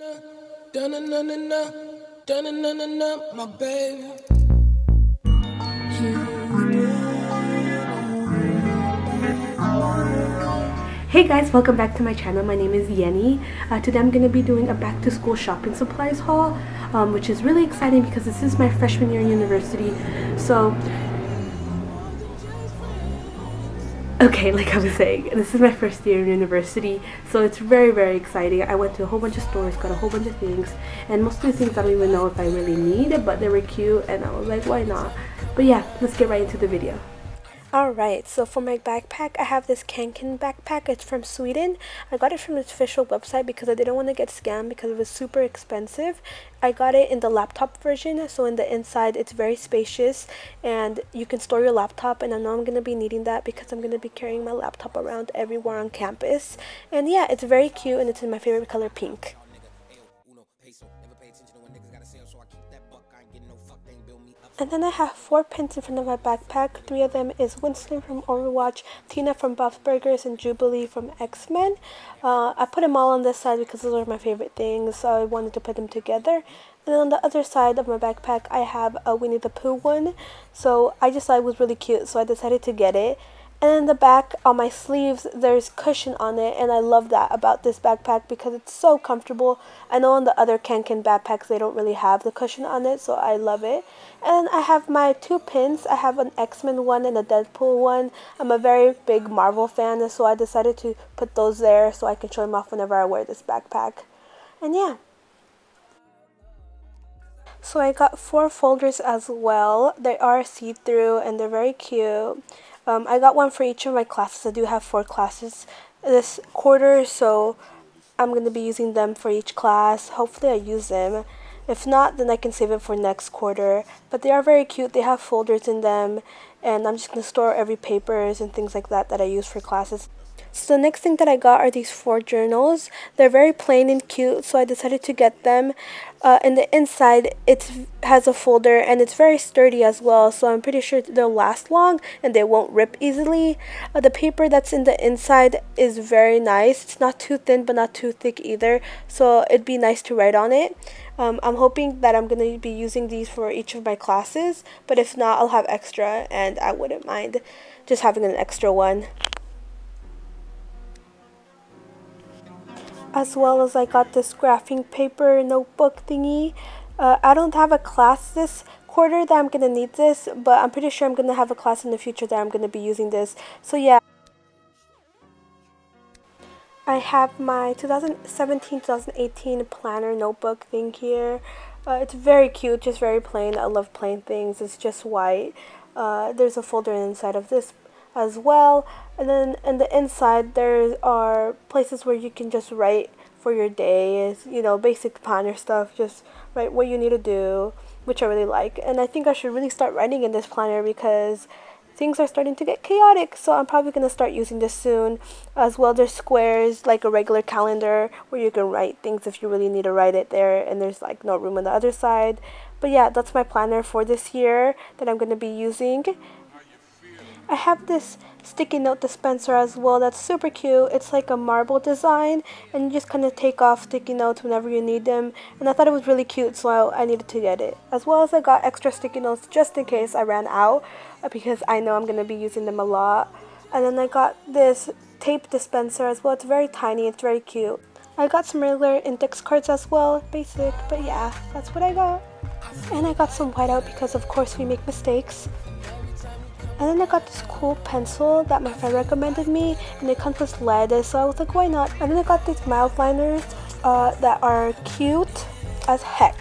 Hey guys, welcome back to my channel. My name is Yenny. Uh, today I'm going to be doing a back to school shopping supplies haul, um, which is really exciting because this is my freshman year in university. So, okay, like I was saying, this is my first year in university, so it's very, very exciting. I went to a whole bunch of stores, got a whole bunch of things, and most of the things I don't even know if I really need, but they were cute, and I was like, why not? But yeah, let's get right into the video. Alright, so for my backpack, I have this Kanken backpack. It's from Sweden. I got it from the official website because I didn't want to get scammed because it was super expensive. I got it in the laptop version, so in the inside it's very spacious and you can store your laptop and I know I'm going to be needing that because I'm going to be carrying my laptop around everywhere on campus. And yeah, it's very cute and it's in my favorite color pink. And then I have four pins in front of my backpack. Three of them is Winston from Overwatch, Tina from Bob's Burgers, and Jubilee from X-Men. Uh, I put them all on this side because those are my favorite things, so I wanted to put them together. And then on the other side of my backpack, I have a Winnie the Pooh one. So I just thought it was really cute, so I decided to get it. And in the back on my sleeves, there's cushion on it, and I love that about this backpack because it's so comfortable. I know on the other Kanken backpacks they don't really have the cushion on it, so I love it. And I have my two pins. I have an X-Men one and a Deadpool one. I'm a very big Marvel fan, so I decided to put those there so I can show them off whenever I wear this backpack. And yeah. So I got four folders as well. They are see-through and they're very cute. Um, I got one for each of my classes. I do have four classes this quarter, so I'm going to be using them for each class. Hopefully I use them. If not, then I can save it for next quarter. But they are very cute. They have folders in them, and I'm just going to store every papers and things like that that I use for classes. So the next thing that I got are these four journals. They're very plain and cute, so I decided to get them. Uh, in the inside, it has a folder and it's very sturdy as well, so I'm pretty sure they'll last long and they won't rip easily. Uh, the paper that's in the inside is very nice. It's not too thin but not too thick either, so it'd be nice to write on it. Um, I'm hoping that I'm going to be using these for each of my classes, but if not, I'll have extra and I wouldn't mind just having an extra one. As well as I got this graphing paper notebook thingy. Uh, I don't have a class this quarter that I'm to need this, but I'm pretty sure I'm to have a class in the future that I'm to be using this. So yeah. I have my 2017-2018 planner notebook thing here. Uh, it's very cute, just very plain. I love plain things. It's just white. Uh, there's a folder inside of this as well. And then in the inside, there are places where you can just write for your day. Is you know basic planner stuff. Just write what you need to do, which I really like. And I think I should really start writing in this planner because things are starting to get chaotic so i'm probably going to start using this soon as well there's squares like a regular calendar where you can write things if you really need to write it there and there's like no room on the other side but yeah that's my planner for this year that i'm going to be using I have this sticky note dispenser as well that's super cute. It's like a marble design and you just kind of take off sticky notes whenever you need them. And I thought it was really cute so I needed to get it. As well as I got extra sticky notes just in case I ran out uh, because I know I'm going to be using them a lot. And then I got this tape dispenser as well. It's very tiny. It's very cute. I got some regular index cards as well. Basic, but yeah, that's what I got. And I got some whiteout because of course we make mistakes. And then I got this cool pencil that my friend recommended me, and it comes with lead, so I was like, why not? And then I got these Mildliners uh, that are cute as heck.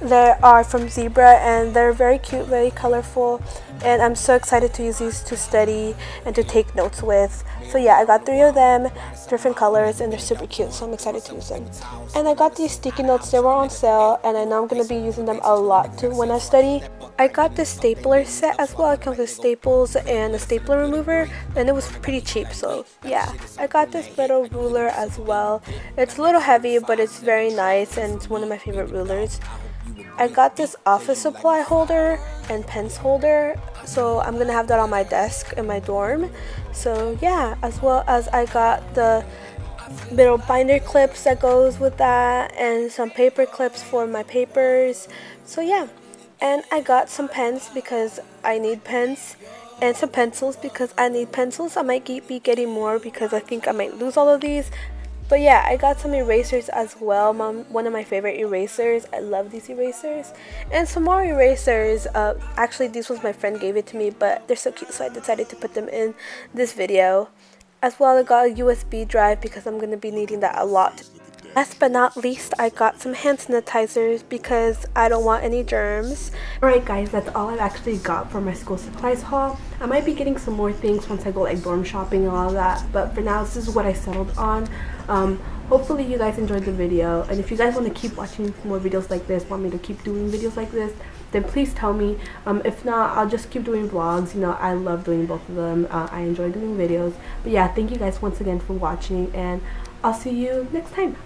They are from Zebra, and they're very cute, very colorful, and I'm so excited to use these to study and to take notes with. So yeah, I got three of them, different colors, and they're super cute, so I'm excited to use them. And I got these sticky notes, they were on sale, and I know I'm going to be using them a lot too when I study. I got this stapler set as well. It comes with staples and a stapler remover and it was pretty cheap so yeah. I got this little ruler as well. It's a little heavy but it's very nice and it's one of my favorite rulers. I got this office supply holder and pens holder so I'm gonna have that on my desk in my dorm. So yeah as well as I got the little binder clips that goes with that and some paper clips for my papers. So yeah, and I got some pens because I need pens and some pencils because I need pencils. I might be getting more because I think I might lose all of these. But yeah, I got some erasers as well. Mom, one of my favorite erasers. I love these erasers. And some more erasers. Uh, actually, these ones my friend gave it to me, but they're so cute, so I decided to put them in this video. As well, I got a USB drive because I'm going to be needing that a lot. Last but not least, I got some hand sanitizers because I don't want any germs. Alright guys, that's all I've actually got for my school supplies haul. I might be getting some more things once I go like dorm shopping and all that, but for now this is what I settled on. Um, hopefully you guys enjoyed the video, and if you guys want to keep watching more videos like this, want me to keep doing videos like this, then please tell me. Um, if not, I'll just keep doing vlogs. You know, I love doing both of them. Uh, I enjoy doing videos. But yeah, thank you guys once again for watching, and I'll see you next time.